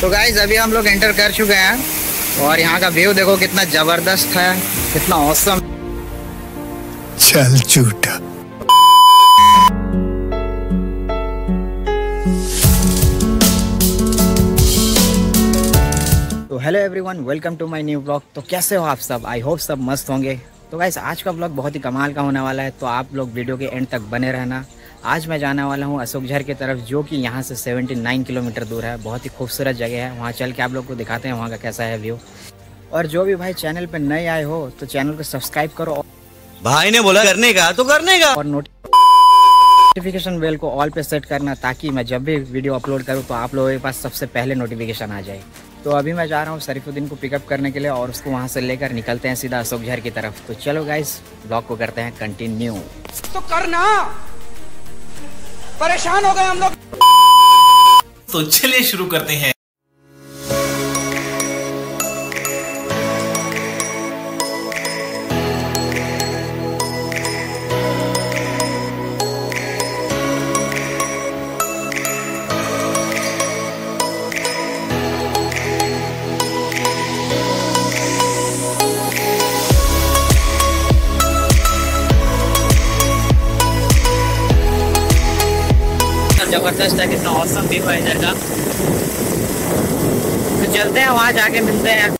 तो गाइज़ अभी हम लोग एंटर कर चुके हैं। और यहाँ का व्यू देखो कितना ज़बरदस्त है कितना औसम चल झूठा। तो hello everyone welcome to my new blog तो कैसे हो आप सब? आई होप सब मस्त होंगे। तो गाइस आज का ब्लॉग बहुत ही कमाल का होने वाला है तो आप लोग वीडियो के एंड तक बने रहना। आज मैं जाने वाला हूँ अशोकझर की तरफ़ जो कि यहाँ से 79 किलोमीटर दूर है। बहुत ही खूबसूरत जगह है। वहाँ चल के आप लोग को दिखाते हैं वहाँ का कैसा है व्यू। और जो भी भाई चैनल पर नए आए हो तो चैनल को सब्सक्राइब करो भाई ने बोला करने का तो करने का। और नोटिफिकेशन बेल को ऑल पे सेट करना ताकि मैं जब भी वीडियो अपलोड करूँ तो आप लोगों के पास सबसे पहले नोटिफिकेशन आ जाए। तो अभी मैं जा रहा हूँ शरीफुद्दीन को पिकअप करने के लिए और उसको वहाँ से लेकर निकलते हैं सीधा अशोकझर की तरफ़। तो चलो गाइस ब्लॉग को करते हैं कंटिन्यू तो करना। परेशान हो गए हम लोग। तो चलिए शुरू करते हैं। ज़बरदस्त है, कितना औसम भी हुआ इधर का। तो चलते हैं, वहाँ जाके मिलते हैं।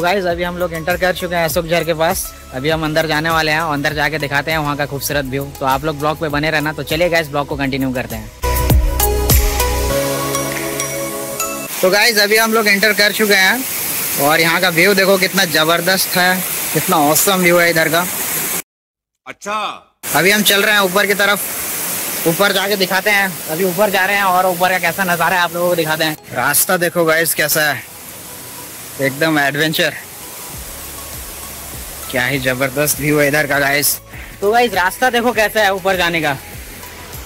तो गाइज़ अभी हम लोग एंटर कर चुके हैं अशोक झर के पास। अभी हम अंदर जाने वाले हैं और अंदर जाके दिखाते हैं वहाँ का खूबसूरत व्यू तो आप लोग ब्लॉग पे बने रहना। तो चलिए गाइज़ ब्लॉग को कंटिन्यू करते हैं। तो गाइज़ अभी हम लोग एंटर कर चुके हैं और यहाँ का व्यू देखो कितना ज़बरदस्त है कितना औसम व्यू है इधर का। अच्छा। अभी हम चल रहे हैं ऊपर की तरफ़। ऊपर जाके दिखाते हैं। अभी ऊपर जा रहे हैं और ऊपर का कैसा नज़ारा है आप लोगों को दिखाते हैं। रास्ता देखो गाइज़ कैसा है। एकदम एडवेंचर क्या ही ज़बरदस्त व्यू है इधर का गाइस तो गाइस रास्ता देखो कैसा है ऊपर जाने का।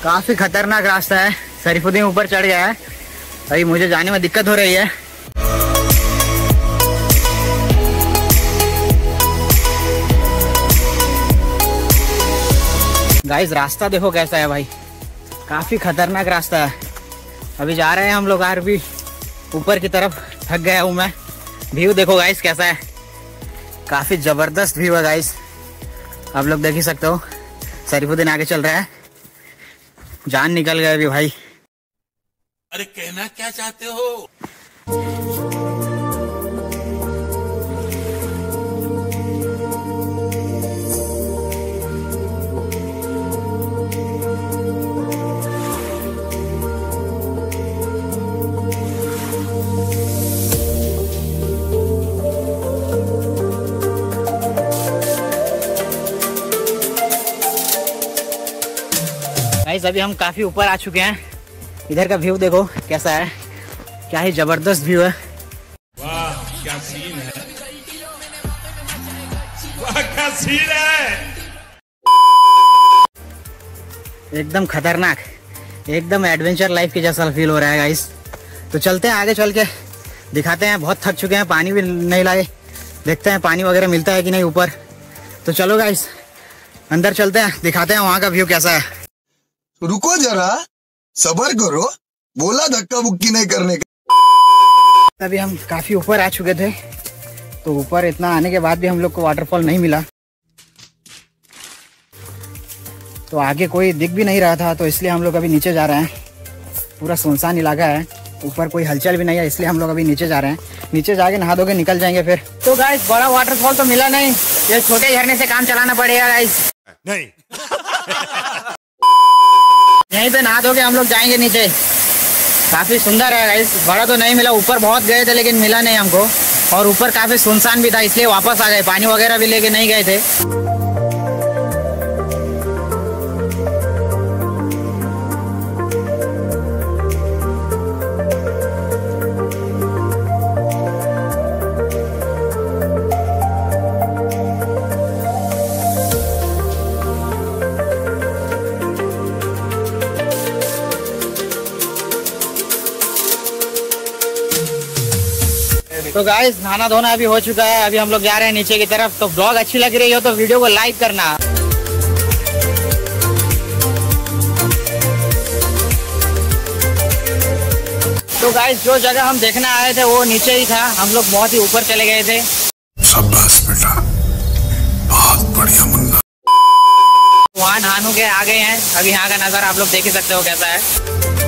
काफ़ी खतरनाक रास्ता है। शरीफुद्दीन ऊपर चढ़ गया है। अभी मुझे जाने में दिक्कत हो रही है। गाइस रास्ता देखो कैसा है भाई। काफ़ी खतरनाक रास्ता है। अभी जा रहे हैं हम लोग आर भी ऊपर की तरफ़ थक गया हूँ मैं। व्यू देखो गाइस कैसा है। काफ़ी ज़बरदस्त व्यू है गाइस आप लोग देख ही सकते हो। शरीफुद्दीन आगे चल रहा है। जान निकल गया अभी भाई। अरे कहना क्या चाहते हो? गाइस अभी हम काफ़ी ऊपर आ चुके हैं। इधर का व्यू देखो कैसा है। क्या ही ज़बरदस्त व्यू है। वाह क्या सीन है। वाह क्या सीन है। एकदम खतरनाक एकदम एडवेंचर लाइफ के जैसा फील हो रहा है गाइस तो चलते हैं आगे चल के। दिखाते हैं बहुत थक चुके हैं पानी भी नहीं लाए। देखते हैं पानी वगैरह मिलता है कि नहीं ऊपर। तो चलो गाइस अंदर चलते हैं दिखाते हैं वहाँ का व्यू कैसा है। रुको जरा सबर करो बोला धक्का बुक्की नहीं करने का। अभी हम काफ़ी ऊपर आ चुके थे तो ऊपर इतना आने के बाद भी हम लोग को वाटरफॉल नहीं मिला। तो आगे कोई दिख भी नहीं रहा था तो इसलिए हम लोग अभी नीचे जा रहे हैं। पूरा सुनसान इलाका है ऊपर कोई हलचल भी नहीं है इसलिए हम लोग अभी नीचे जा रहे हैं। नीचे जाके नहा धो के निकल जाएँगे फिर। तो गाइस बड़ा वाटरफॉल तो मिला नहीं ये छोटे झरने से काम चलाना पड़ेगा गाइस नहीं। यहीं पे नहा धो के हम लोग जाएँगे नीचे। काफ़ी सुंदर है गाइस बड़ा तो नहीं मिला, ऊपर बहुत गए थे लेकिन मिला नहीं हमको। और ऊपर काफ़ी सुनसान भी था, इसलिए वापस आ गए। पानी वगैरह भी लेके नहीं गए थे। तो गाइस नहाना धोना अभी हो चुका है। अभी हम लोग जा रहे हैं नीचे की तरफ़। तो ब्लॉग अच्छी लग रही हो तो वीडियो को लाइक करना। तो गाइस जो जगह हम देखने आए थे वो नीचे ही था। हम लोग बहुत ही ऊपर चले गए थे। शाबाश बेटा। बहुत बढ़िया मुन्ना। वहाँ नहानू के आ गए हैं। अभी यहाँ का नज़ारा आप लोग देख ही सकते हो कैसा है।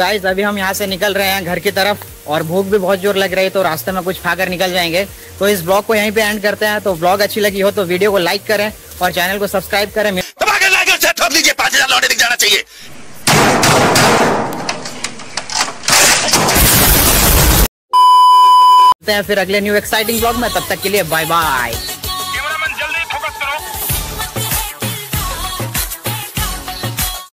गाइज़ अभी हम यहाँ से निकल रहे हैं घर की तरफ़ और भूख भी बहुत ज़ोर लग रही है तो रास्ते में कुछ खाकर निकल जाएँगे। तो इस ब्लॉग को यहीं पे एंड करते हैं। तो ब्लॉग अच्छी लगी हो तो वीडियो को लाइक करें और चैनल को सब्सक्राइब करें। ठोक दीजिए पाँच हज़ार लौटे दिख जाना चाहिए। फिर अगले न्यू एक्साइटिंग ब्लॉग में तब तक के लिए बाय बाय